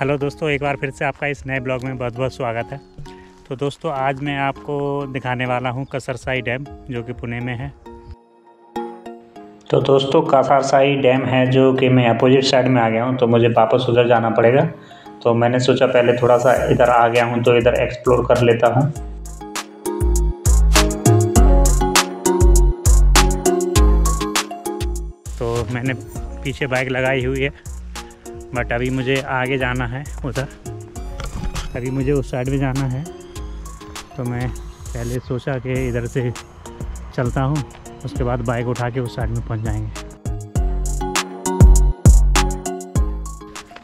Hello दोस्तों, एक बार फिर से आपका इस नए ब्लॉग में बहुत बहुत स्वागत है। तो दोस्तों, आज मैं आपको दिखाने वाला हूँ कसरसाई डैम, जो कि पुणे में है। तो दोस्तों, कसरसाई डैम है, जो कि मैं अपोजिट साइड में आ गया हूँ तो मुझे वापस उधर जाना पड़ेगा। तो मैंने सोचा पहले थोड़ा सा इधर आ गया हूँ तो इधर एक्सप्लोर कर लेता हूँ। तो मैंने पीछे बाइक लगाई हुई है। बट अभी मुझे आगे जाना है उधर। अभी मुझे उस साइड में जाना है। तो मैं पहले सोचा कि इधर से चलता हूँ, उसके बाद बाइक उठा के उस साइड में पहुँच जाएँगे।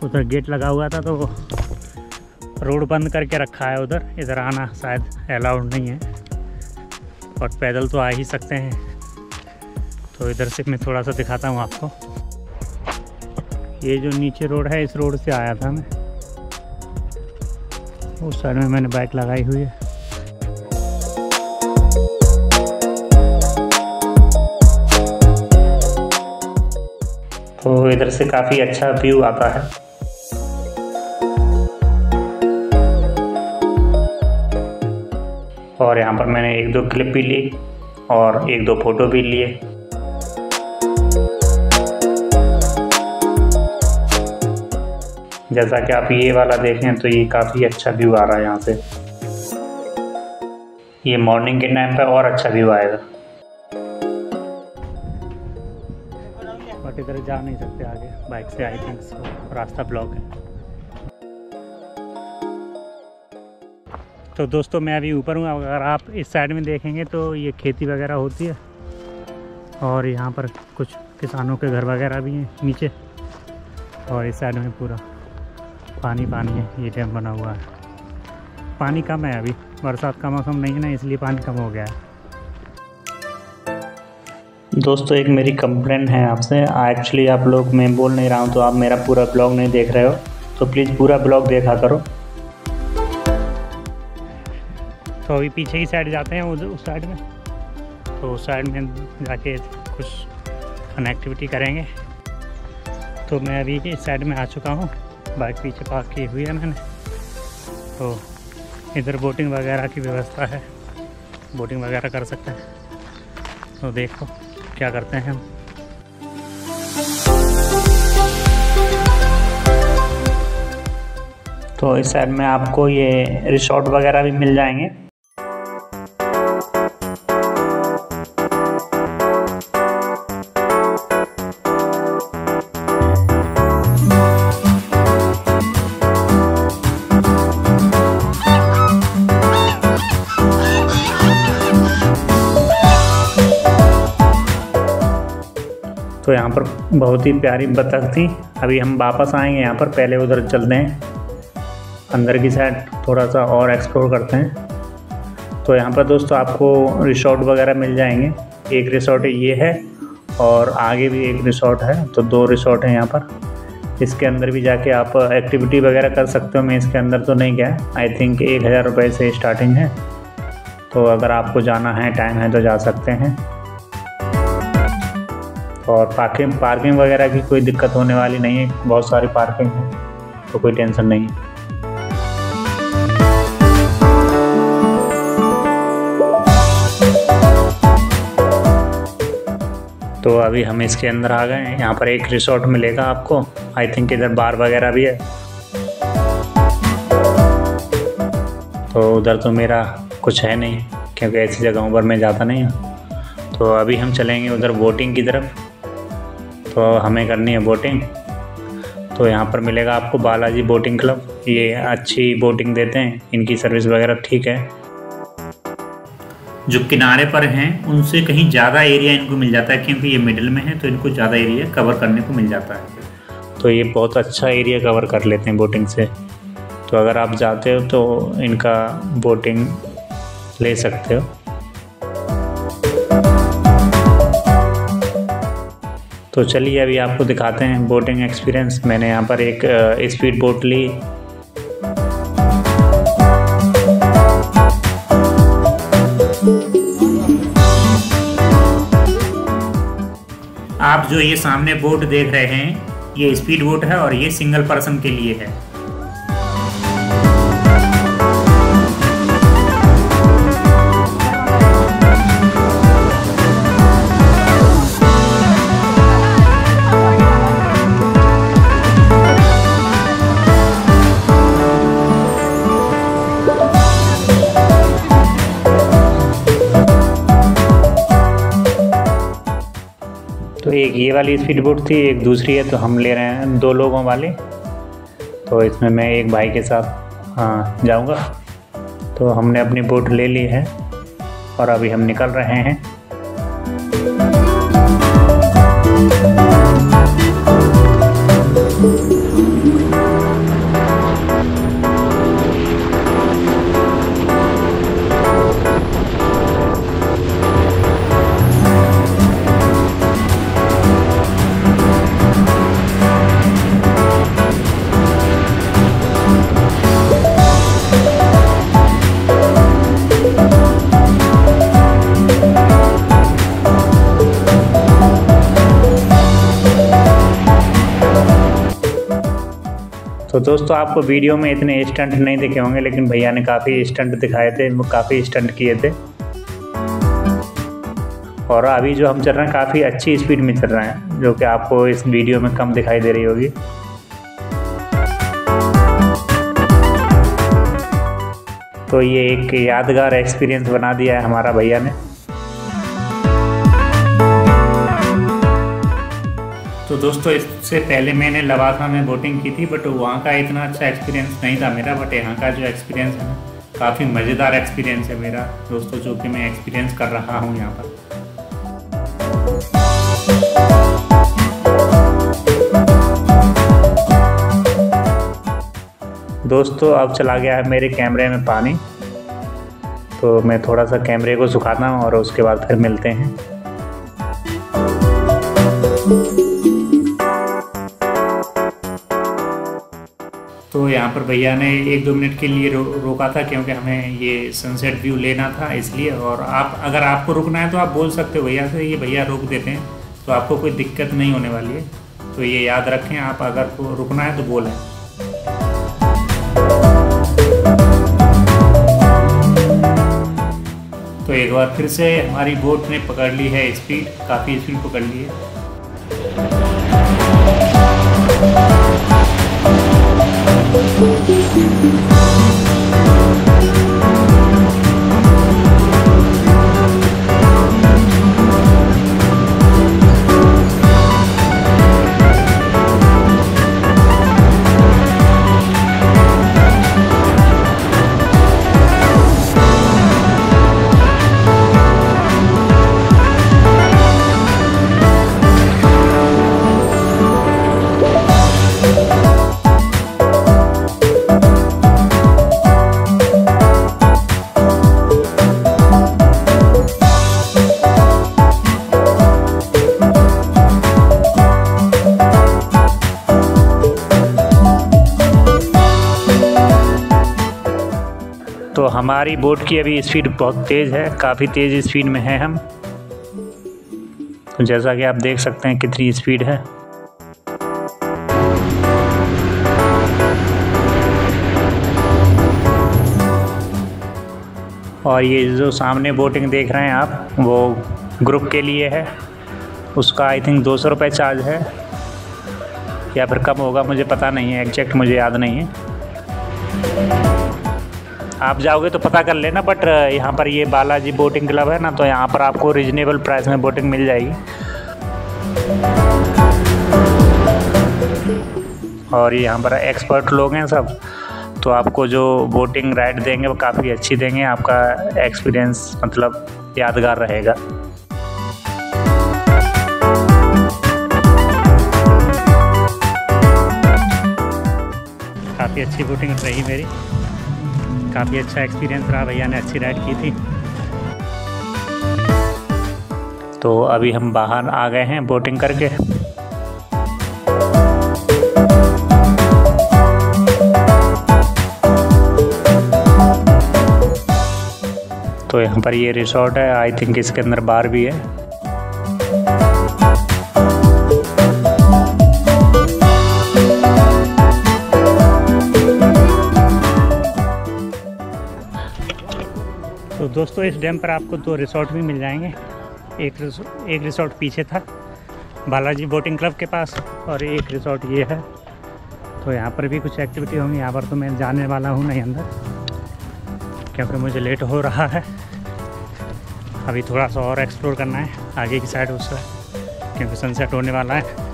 उधर गेट लगा हुआ था तो रोड बंद करके रखा है उधर। इधर आना शायद अलाउड नहीं है। और पैदल तो आ ही सकते हैं। तो इधर से मैं थोड़ा सा दिखाता हूँ आपको। ये जो नीचे रोड है, इस रोड से आया था मैं। उस साइड में मैंने बाइक लगाई हुई है। तो इधर से काफ़ी अच्छा व्यू आता है। और यहाँ पर मैंने एक दो क्लिप भी ली और एक दो फ़ोटो भी लिए। जैसा कि आप ये वाला देखें तो ये काफ़ी अच्छा व्यू आ रहा है यहाँ से ये मॉर्निंग के टाइम पे और अच्छा व्यू आएगा। बट इधर जा नहीं सकते आगे बाइक से आई थिंक रास्ता ब्लॉक है। तो दोस्तों, मैं अभी ऊपर हूँ, अगर आप इस साइड में देखेंगे तो ये खेती वगैरह होती है। और यहाँ पर कुछ किसानों के घर वगैरह भी हैं नीचे। और इस साइड में पूरा। पानी पानी है ये डैम बना हुआ है। पानी कम है अभी बरसात का मौसम नहीं है ना इसलिए पानी कम हो गया है। दोस्तों एक मेरी कंप्लेन है आपसे। एक्चुअली आप लोग मैं बोल नहीं रहा हूँ तो आप मेरा पूरा ब्लॉग नहीं देख रहे हो। तो प्लीज़ पूरा ब्लॉग देखा करो। तो अभी पीछे की साइड जाते हैं उस साइड में। तो उस साइड में जाके कुछ कनेक्टिविटी करेंगे। तो मैं अभी इस साइड में आ चुका हूँ। बाइक पीछे पार्क की हुई है मैंने तो इधर बोटिंग वगैरह की व्यवस्था है। बोटिंग वगैरह कर सकते हैं। तो देखो, क्या करते हैं हम। तो इस साइड में आपको ये रिसोर्ट वगैरह भी मिल जाएँगे। पर बहुत ही प्यारी बतख थी। अभी हम वापस आएँगे यहाँ पर पहले उधर चलते हैं। अंदर की साइड थोड़ा सा और एक्सप्लोर करते हैं। तो यहाँ पर दोस्तों आपको रिसोर्ट वगैरह मिल जाएँगे। एक रिसोर्ट ये है और आगे भी एक रिसोर्ट है तो दो रिसोर्ट हैं यहाँ पर। इसके अंदर भी जाके आप एक्टिविटी वगैरह कर सकते हो। मैं इसके अंदर तो नहीं गया। आई थिंक एक हज़ार रुपये से स्टार्टिंग है। तो अगर आपको जाना है टाइम है तो जा सकते हैं। और पार्किंग पार्किंग वगैरह की कोई दिक्कत होने वाली नहीं है। बहुत सारी पार्किंग है तो कोई टेंशन नहीं है। तो अभी हम इसके अंदर आ गए हैं। यहाँ पर एक रिसोर्ट मिलेगा आपको। आई थिंक इधर बार वगैरह भी है। तो उधर तो मेरा कुछ है नहीं, क्योंकि ऐसी जगहों पर मैं जाता नहीं हूँ। तो अभी हम चलेंगे उधर बोटिंग की तरफ़। तो हमें करनी है बोटिंग तो यहाँ पर मिलेगा आपको बालाजी बोटिंग क्लब ये अच्छी बोटिंग देते हैं, इनकी सर्विस वगैरह ठीक है। जो किनारे पर हैं, उनसे कहीं ज़्यादा एरिया इनको मिल जाता है, क्योंकि ये मिडिल में है तो इनको ज़्यादा एरिया कवर करने को मिल जाता है। तो ये बहुत अच्छा एरिया कवर कर लेते हैं बोटिंग से। तो अगर आप जाते हो तो इनका बोटिंग ले सकते हो। तो चलिए अभी आपको दिखाते हैं बोटिंग एक्सपीरियंस मैंने यहाँ पर एक स्पीड बोट ली। आप जो ये सामने बोट देख रहे हैं, ये स्पीड बोट है और ये सिंगल पर्सन के लिए है। ये वाली स्पीड बोट थी, एक दूसरी है तो हम ले रहे हैं दो लोगों वाली। तो इसमें मैं एक भाई के साथ हाँ जाऊँगा। तो हमने अपनी बोट ले ली है और अभी हम निकल रहे हैं। तो दोस्तों आपको वीडियो में इतने स्टंट नहीं दिखे होंगे, लेकिन भैया ने काफ़ी स्टंट दिखाए थे, काफ़ी स्टंट किए थे। और अभी जो हम चल रहे हैं, काफ़ी अच्छी स्पीड में चल रहे हैं, जो कि आपको इस वीडियो में कम दिखाई दे रही होगी। तो ये एक यादगार एक्सपीरियंस बना दिया है हमारा भैया ने। तो दोस्तों, इससे पहले मैंने लवासा में बोटिंग की थी बट वहाँ का इतना अच्छा एक्सपीरियंस नहीं था मेरा बट यहाँ का जो एक्सपीरियंस है ना, काफ़ी मज़ेदार एक्सपीरियंस है मेरा दोस्तों, जो कि मैं एक्सपीरियंस कर रहा हूँ यहाँ पर। दोस्तों, अब चला गया है मेरे कैमरे में पानी तो मैं थोड़ा सा कैमरे को सुखाता हूँ और उसके बाद फिर मिलते हैं। यहाँ पर भैया ने एक दो मिनट के लिए रो, रोका था क्योंकि हमें ये सनसेट व्यू लेना था इसलिए और आप अगर आपको रुकना है तो आप बोल सकते हो भैया से ये भैया रोक देते हैं तो आपको कोई दिक्कत नहीं होने वाली है। तो ये याद रखें आप अगर को रुकना है तो बोलें। तो एक बार फिर से हमारी बोट ने पकड़ ली है स्पीड काफ़ी स्पीड पकड़ ली है। तो हमारी बोट की अभी स्पीड बहुत तेज़ है, काफ़ी तेज़ स्पीड में है हम। तो जैसा कि आप देख सकते हैं कितनी स्पीड है। और ये जो सामने बोटिंग देख रहे हैं आप, वो ग्रुप के लिए है। उसका आई थिंक दो सौ रुपये चार्ज है। या फिर कम होगा मुझे पता नहीं है, एग्जैक्ट मुझे याद नहीं है। आप जाओगे तो पता कर लेना बट यहाँ पर ये बालाजी बोटिंग क्लब है ना तो यहाँ पर आपको रिजनेबल प्राइस में बोटिंग मिल जाएगी। और ये यहाँ पर एक्सपर्ट लोग हैं सब तो आपको जो बोटिंग राइड देंगे वो काफ़ी अच्छी देंगे, आपका एक्सपीरियंस मतलब यादगार रहेगा। काफ़ी अच्छी बोटिंग रही मेरी। काफ़ी अच्छा एक्सपीरियंस रहा भैया ने अच्छी राइड की थी। तो अभी हम बाहर आ गए हैं बोटिंग करके। तो यहाँ पर ये रिसोर्ट है आई थिंक इसके अंदर बार भी है। दोस्तों, इस डैम पर आपको दो रिसोर्ट भी मिल जाएँगे। एक रिसोर्ट एक रिसोर्ट पीछे था, बालाजी बोटिंग क्लब के पास, और एक रिसोर्ट ये है। तो यहाँ पर भी कुछ एक्टिविटी होंगी। यहाँ पर तो मैं जाने वाला हूँ नहीं अंदर, क्योंकि मुझे लेट हो रहा है। अभी थोड़ा सा और एक्सप्लोर करना है, आगे की साइड उस क्योंकि सनसेट होने वाला है।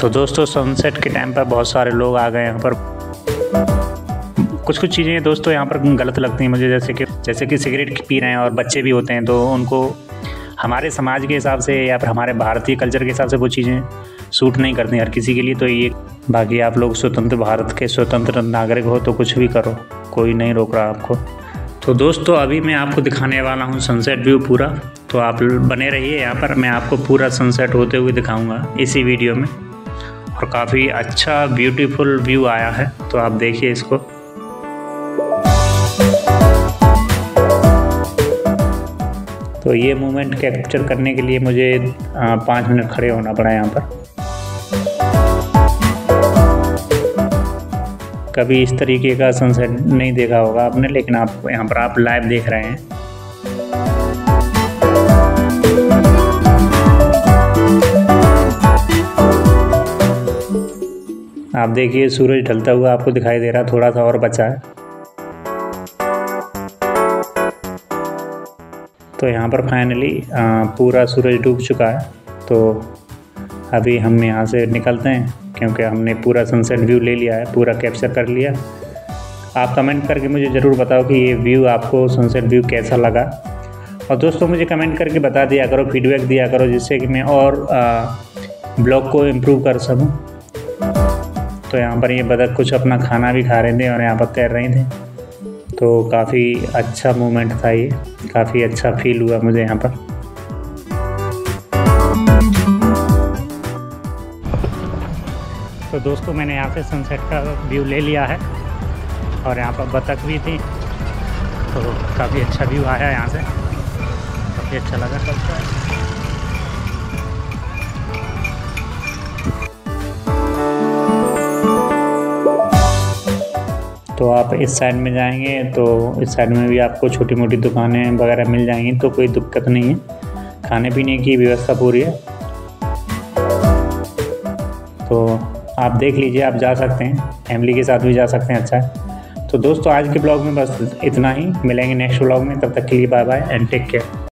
तो दोस्तों सनसेट के टाइम पर बहुत सारे लोग आ गए यहाँ पर। कुछ कुछ चीज़ें दोस्तों, यहाँ पर गलत लगती हैं मुझे, जैसे कि जैसे कि सिगरेट पी रहे हैं और बच्चे भी होते हैं तो उनको हमारे समाज के हिसाब से या फिर हमारे भारतीय कल्चर के हिसाब से वो चीज़ें सूट नहीं करती हर किसी के लिए। तो ये बाकी आप लोग स्वतंत्र भारत के स्वतंत्र नागरिक हो तो कुछ भी करो, कोई नहीं रोक रहा आपको। तो दोस्तों, अभी मैं आपको दिखाने वाला हूँ सनसेट व्यू पूरा। तो आप बने रहिए यहाँ पर, मैं आपको पूरा सनसेट होते हुए दिखाऊँगा इसी वीडियो में। और काफ़ी अच्छा ब्यूटीफुल व्यू आया है तो आप देखिए इसको। तो ये मोमेंट कैप्चर करने के लिए मुझे पाँच मिनट खड़े होना पड़ा यहाँ पर। कभी इस तरीके का सनसेट नहीं देखा होगा आपने, लेकिन आप, यहाँ पर आप लाइव देख रहे हैं। आप देखिए, सूरज ढलता हुआ आपको दिखाई दे रहा थोड़ा सा और बचा है। तो यहाँ पर फाइनली पूरा सूरज डूब चुका है। तो अभी हम यहाँ से निकलते हैं, क्योंकि हमने पूरा सनसेट व्यू ले लिया है, पूरा कैप्चर कर लिया। आप कमेंट करके मुझे ज़रूर बताओ कि ये व्यू आपको सनसेट व्यू कैसा लगा। और दोस्तों, मुझे कमेंट करके बता दिया करो फीडबैक दिया करो, जिससे कि मैं और ब्लॉग को इम्प्रूव कर सकूँ। तो यहाँ पर ये बदक कुछ अपना खाना भी खा रहे थे और यहाँ पर तैर रहे थे। तो काफ़ी अच्छा मोमेंट था ये। काफ़ी अच्छा फील हुआ मुझे यहाँ पर। तो दोस्तों, मैंने यहाँ से सनसेट का व्यू ले लिया है और यहाँ पर बतख भी थी। तो काफ़ी अच्छा व्यू आया यहाँ से। काफ़ी अच्छा लगा। तो आप इस साइड में जाएँगे तो इस साइड में भी आपको छोटी मोटी दुकानें वगैरह मिल जाएँगी तो कोई दिक्कत नहीं है। खाने पीने की व्यवस्था पूरी है। तो आप देख लीजिए, आप जा सकते हैं, फैमिली के साथ भी जा सकते हैं अच्छा। है तो दोस्तों, आज के ब्लॉग में बस इतना ही। मिलेंगे नेक्स्ट ब्लॉग में, तब तक के लिए bye bye and take care.